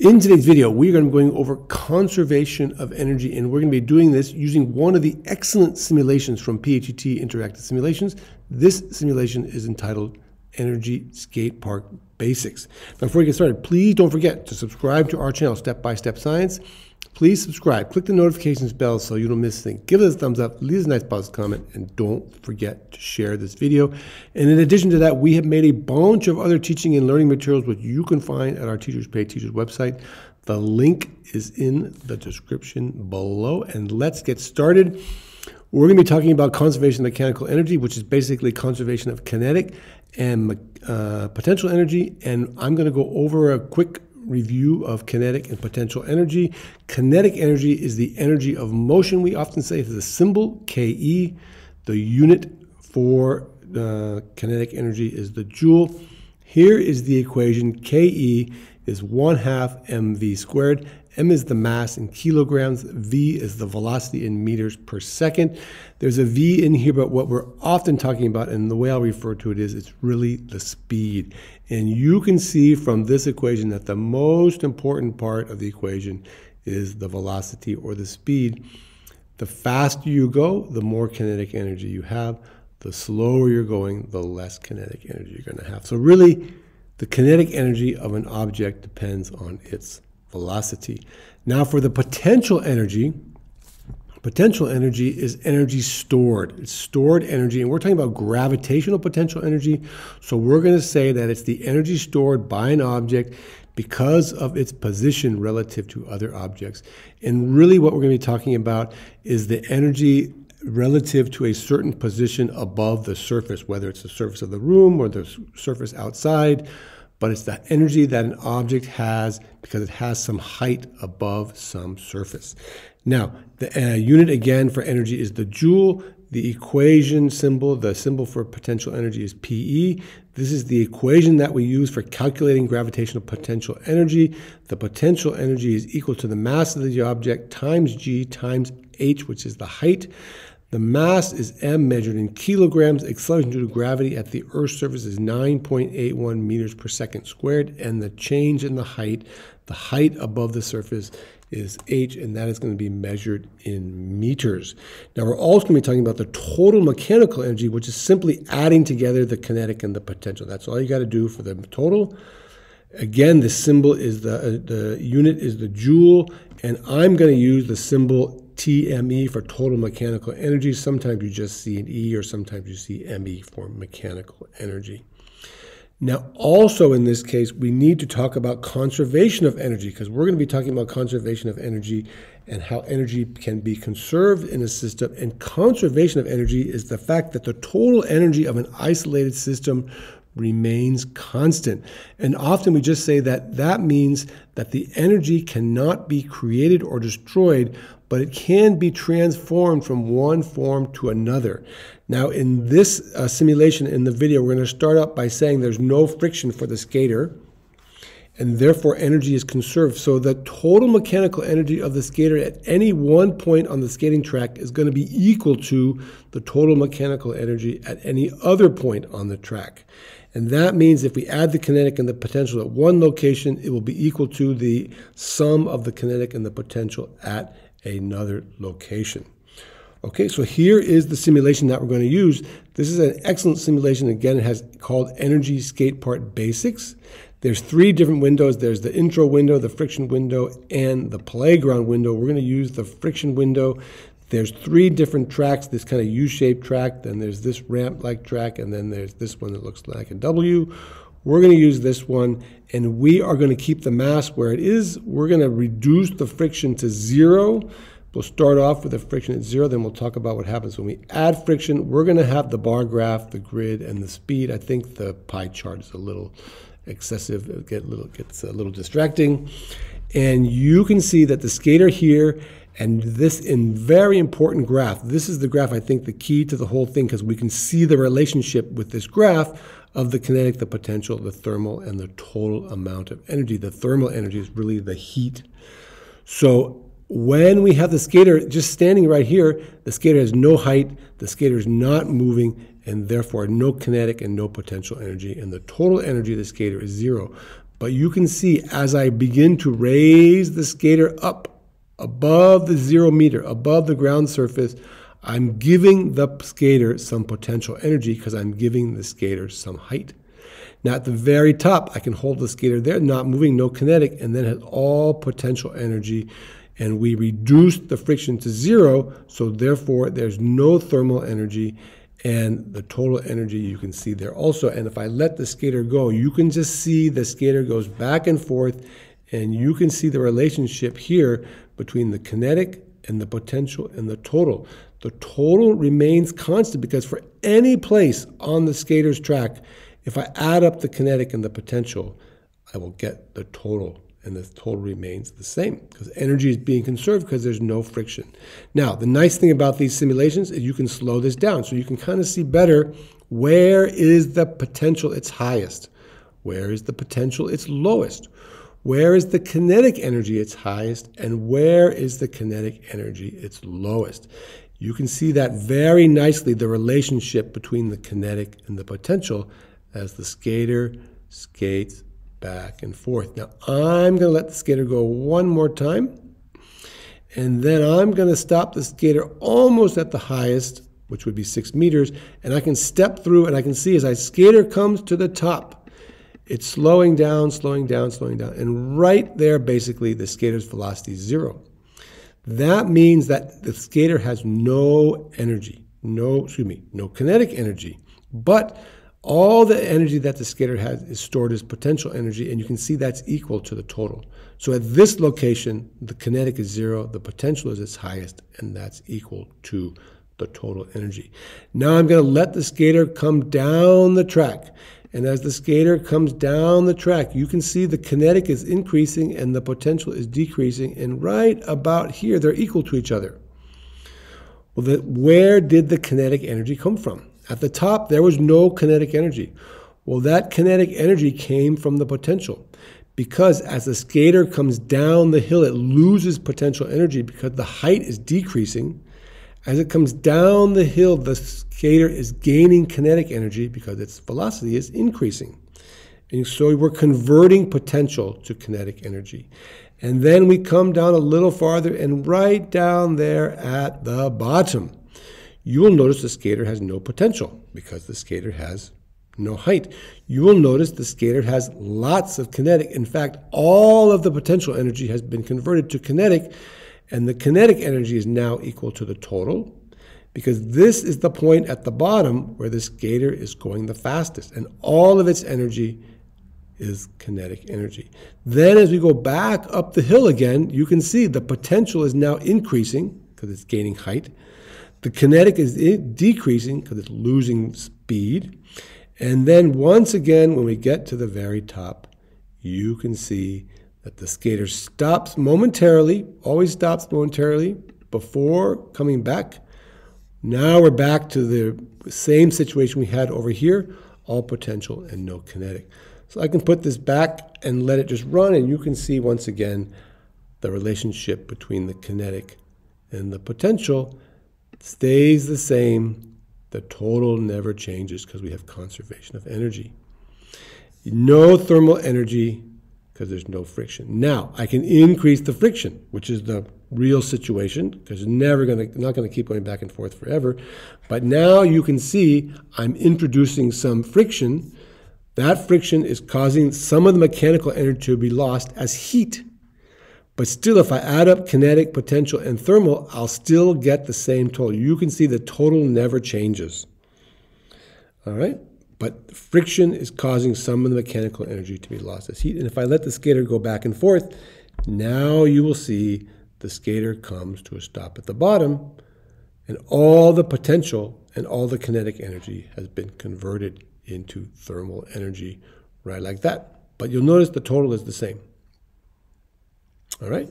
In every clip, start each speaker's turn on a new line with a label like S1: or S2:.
S1: In today's video, we're going to be going over conservation of energy, and we're going to be doing this using one of the excellent simulations from PHET Interactive Simulations. This simulation is entitled Energy Skate Park Basics. Now, before we get started, please don't forget to subscribe to our channel, Step by Step Science. Please subscribe. Click the notifications bell so you don't miss a thing. Give us a thumbs up, leave us a nice positive comment, and don't forget to share this video. And in addition to that, we have made a bunch of other teaching and learning materials which you can find at our Teachers Pay Teachers website. The link is in the description below. And let's get started. We're going to be talking about conservation of mechanical energy, which is basically conservation of kinetic and uh, potential energy. And I'm going to go over a quick review of kinetic and potential energy. Kinetic energy is the energy of motion, we often say. It's the symbol KE. The unit for uh, kinetic energy is the joule. Here is the equation KE is 1 half mv squared. M is the mass in kilograms, V is the velocity in meters per second. There's a V in here, but what we're often talking about, and the way I'll refer to it is, it's really the speed. And you can see from this equation that the most important part of the equation is the velocity or the speed. The faster you go, the more kinetic energy you have. The slower you're going, the less kinetic energy you're going to have. So really, the kinetic energy of an object depends on its velocity. Now for the potential energy, potential energy is energy stored. It's stored energy, and we're talking about gravitational potential energy. So we're going to say that it's the energy stored by an object because of its position relative to other objects. And really what we're going to be talking about is the energy relative to a certain position above the surface, whether it's the surface of the room or the surface outside but it's the energy that an object has because it has some height above some surface. Now, the uh, unit again for energy is the joule. The equation symbol, the symbol for potential energy is PE. This is the equation that we use for calculating gravitational potential energy. The potential energy is equal to the mass of the object times g times h, which is the height. The mass is m measured in kilograms. Acceleration due to gravity at the Earth's surface is 9.81 meters per second squared. And the change in the height, the height above the surface is h, and that is going to be measured in meters. Now, we're also going to be talking about the total mechanical energy, which is simply adding together the kinetic and the potential. That's all you got to do for the total. Again, the symbol is the, uh, the unit is the joule, and I'm going to use the symbol TME for total mechanical energy. Sometimes you just see an E or sometimes you see ME for mechanical energy. Now, also in this case, we need to talk about conservation of energy because we're going to be talking about conservation of energy and how energy can be conserved in a system. And conservation of energy is the fact that the total energy of an isolated system remains constant. And often we just say that that means that the energy cannot be created or destroyed, but it can be transformed from one form to another. Now, in this uh, simulation in the video, we're going to start out by saying there's no friction for the skater, and therefore energy is conserved. So the total mechanical energy of the skater at any one point on the skating track is going to be equal to the total mechanical energy at any other point on the track. And that means if we add the kinetic and the potential at one location, it will be equal to the sum of the kinetic and the potential at another location. Okay, so here is the simulation that we're going to use. This is an excellent simulation. Again, it has called Energy Skate Park Basics. There's three different windows. There's the intro window, the friction window, and the playground window. We're going to use the friction window. There's three different tracks, this kind of U-shaped track, then there's this ramp-like track, and then there's this one that looks like a W. We're going to use this one, and we are going to keep the mass where it is. We're going to reduce the friction to zero. We'll start off with the friction at zero, then we'll talk about what happens when we add friction. We're going to have the bar graph, the grid, and the speed. I think the pie chart is a little excessive. Get little, gets a little distracting. And you can see that the skater here and this in very important graph, this is the graph I think the key to the whole thing because we can see the relationship with this graph of the kinetic, the potential, the thermal, and the total amount of energy. The thermal energy is really the heat. So when we have the skater just standing right here, the skater has no height, the skater is not moving, and therefore no kinetic and no potential energy, and the total energy of the skater is zero. But you can see as I begin to raise the skater up above the zero meter, above the ground surface, I'm giving the skater some potential energy because I'm giving the skater some height. Now at the very top, I can hold the skater there, not moving, no kinetic, and then has all potential energy. And we reduce the friction to zero, so therefore there's no thermal energy and the total energy you can see there also. And if I let the skater go, you can just see the skater goes back and forth, and you can see the relationship here between the kinetic and the potential and the total. The total remains constant because for any place on the skater's track, if I add up the kinetic and the potential, I will get the total, and the total remains the same because energy is being conserved because there's no friction. Now, the nice thing about these simulations is you can slow this down so you can kind of see better where is the potential its highest, where is the potential its lowest, where is the kinetic energy its highest, and where is the kinetic energy its lowest. You can see that very nicely, the relationship between the kinetic and the potential as the skater skates back and forth. Now I'm going to let the skater go one more time. And then I'm going to stop the skater almost at the highest, which would be six meters. And I can step through and I can see as I skater comes to the top, it's slowing down, slowing down, slowing down. And right there, basically, the skater's velocity is zero. That means that the skater has no energy, no, excuse me, no kinetic energy. But all the energy that the skater has is stored as potential energy, and you can see that's equal to the total. So at this location, the kinetic is zero, the potential is its highest, and that's equal to the total energy. Now I'm going to let the skater come down the track. And as the skater comes down the track, you can see the kinetic is increasing and the potential is decreasing. And right about here, they're equal to each other. Well, the, where did the kinetic energy come from? At the top, there was no kinetic energy. Well, that kinetic energy came from the potential because as the skater comes down the hill, it loses potential energy because the height is decreasing. As it comes down the hill, the skater is gaining kinetic energy because its velocity is increasing. And so we're converting potential to kinetic energy. And then we come down a little farther and right down there at the bottom, you will notice the skater has no potential because the skater has no height. You will notice the skater has lots of kinetic. In fact, all of the potential energy has been converted to kinetic, and the kinetic energy is now equal to the total because this is the point at the bottom where the skater is going the fastest, and all of its energy is kinetic energy. Then as we go back up the hill again, you can see the potential is now increasing because it's gaining height. The kinetic is decreasing because it's losing speed. And then once again, when we get to the very top, you can see that the skater stops momentarily, always stops momentarily before coming back. Now we're back to the same situation we had over here, all potential and no kinetic. So I can put this back and let it just run, and you can see once again the relationship between the kinetic and the potential stays the same. The total never changes because we have conservation of energy. No thermal energy because there's no friction. Now, I can increase the friction, which is the real situation because it's never going to not going to keep going back and forth forever. But now you can see I'm introducing some friction. That friction is causing some of the mechanical energy to be lost as heat. But still, if I add up kinetic, potential, and thermal, I'll still get the same total. You can see the total never changes. All right? But friction is causing some of the mechanical energy to be lost as heat. And if I let the skater go back and forth, now you will see the skater comes to a stop at the bottom, and all the potential and all the kinetic energy has been converted into thermal energy right like that. But you'll notice the total is the same. All right?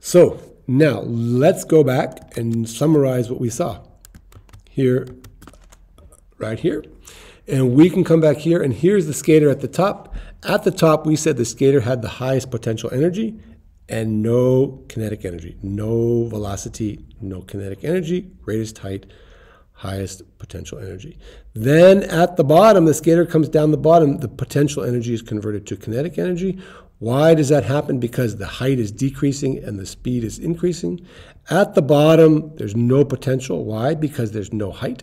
S1: So now let's go back and summarize what we saw here, right here. And we can come back here, and here's the skater at the top. At the top, we said the skater had the highest potential energy and no kinetic energy, no velocity, no kinetic energy, greatest height, highest potential energy. Then at the bottom, the skater comes down the bottom, the potential energy is converted to kinetic energy. Why does that happen? Because the height is decreasing and the speed is increasing. At the bottom, there's no potential. Why? Because there's no height.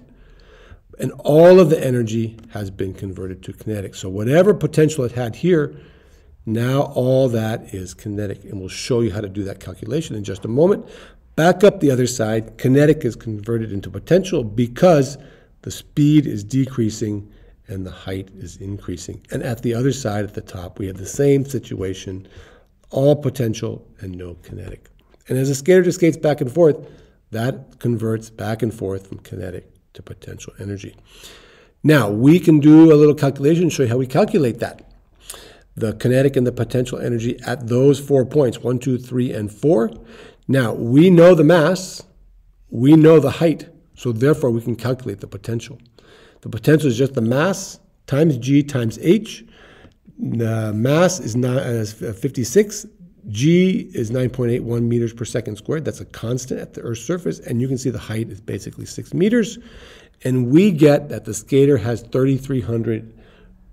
S1: And all of the energy has been converted to kinetic. So whatever potential it had here, now all that is kinetic. And we'll show you how to do that calculation in just a moment. Back up the other side, kinetic is converted into potential because the speed is decreasing and the height is increasing. And at the other side, at the top, we have the same situation, all potential and no kinetic. And as a skater just skates back and forth, that converts back and forth from kinetic to potential energy. Now, we can do a little calculation, and show you how we calculate that. The kinetic and the potential energy at those four points, one, two, three, and four. Now, we know the mass, we know the height, so therefore we can calculate the potential. The potential is just the mass times g times h. The mass is, not, is 56, g is 9.81 meters per second squared. That's a constant at the Earth's surface, and you can see the height is basically 6 meters. And we get that the skater has 3,300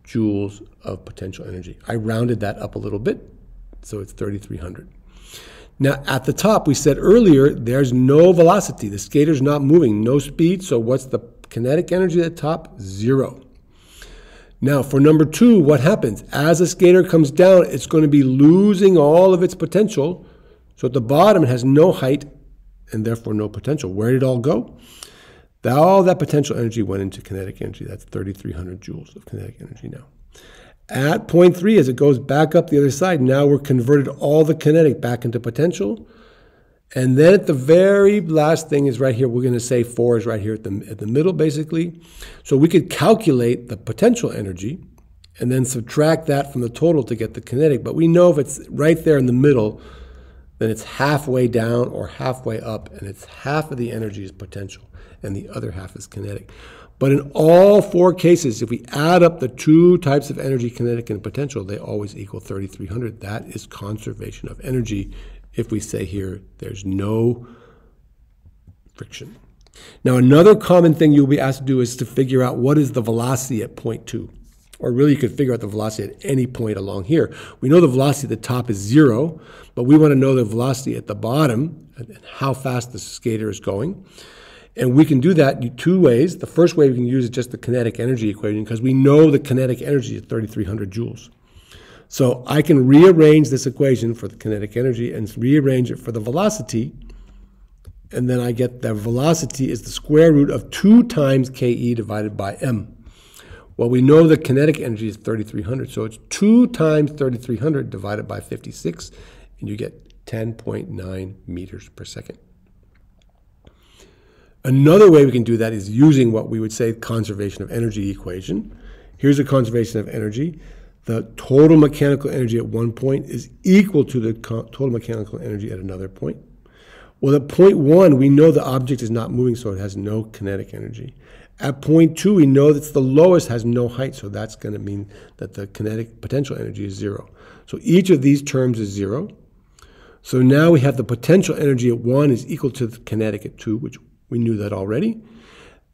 S1: joules of potential energy. I rounded that up a little bit, so it's 3,300. Now, at the top, we said earlier, there's no velocity. The skater's not moving, no speed. So what's the kinetic energy at the top? Zero. Now, for number two, what happens? As a skater comes down, it's going to be losing all of its potential. So at the bottom, it has no height and therefore no potential. Where did it all go? All that potential energy went into kinetic energy. That's 3,300 joules of kinetic energy now. At point three, as it goes back up the other side, now we're converted all the kinetic back into potential. And then at the very last thing is right here, we're going to say four is right here at the, at the middle, basically. So we could calculate the potential energy and then subtract that from the total to get the kinetic. But we know if it's right there in the middle, then it's halfway down or halfway up, and it's half of the energy is potential, and the other half is kinetic. But in all four cases, if we add up the two types of energy, kinetic and potential, they always equal 3,300. That is conservation of energy if we say here there's no friction. Now, another common thing you'll be asked to do is to figure out what is the velocity at point two. Or really, you could figure out the velocity at any point along here. We know the velocity at the top is zero, but we want to know the velocity at the bottom and how fast the skater is going. And we can do that two ways. The first way we can use is just the kinetic energy equation because we know the kinetic energy is 3,300 joules. So I can rearrange this equation for the kinetic energy and rearrange it for the velocity. And then I get that velocity is the square root of 2 times ke divided by m. Well, we know the kinetic energy is 3,300, so it's 2 times 3,300 divided by 56, and you get 10.9 meters per second. Another way we can do that is using what we would say conservation of energy equation. Here's a conservation of energy. The total mechanical energy at one point is equal to the total mechanical energy at another point. Well, at point one, we know the object is not moving, so it has no kinetic energy. At point two, we know that the lowest has no height, so that's going to mean that the kinetic potential energy is zero. So each of these terms is zero. So now we have the potential energy at one is equal to the kinetic at two, which we knew that already.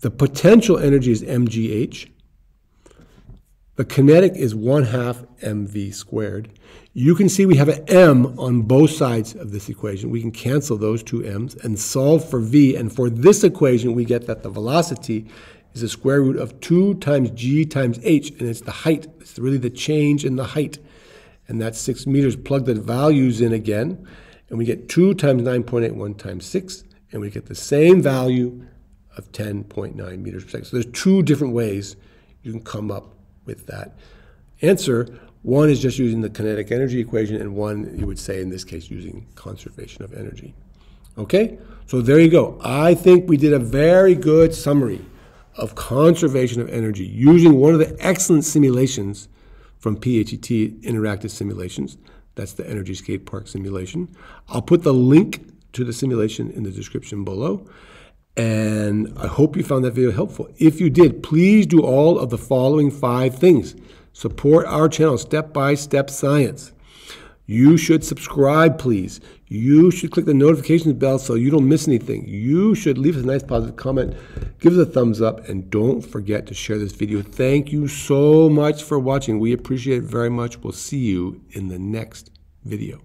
S1: The potential energy is mgh. The kinetic is 1 half mv squared. You can see we have an m on both sides of this equation. We can cancel those two m's and solve for v. And for this equation, we get that the velocity is the square root of 2 times g times h, and it's the height. It's really the change in the height. And that's 6 meters. Plug the values in again, and we get 2 times 9.81 times 6 and we get the same value of 10.9 meters per second. So there's two different ways you can come up with that answer. One is just using the kinetic energy equation, and one you would say in this case using conservation of energy. Okay, so there you go. I think we did a very good summary of conservation of energy using one of the excellent simulations from PHET Interactive Simulations. That's the Energy Skate Park simulation. I'll put the link to the simulation in the description below. And I hope you found that video helpful. If you did, please do all of the following five things. Support our channel, Step by Step Science. You should subscribe, please. You should click the notifications bell so you don't miss anything. You should leave us a nice positive comment, give us a thumbs up, and don't forget to share this video. Thank you so much for watching. We appreciate it very much. We'll see you in the next video.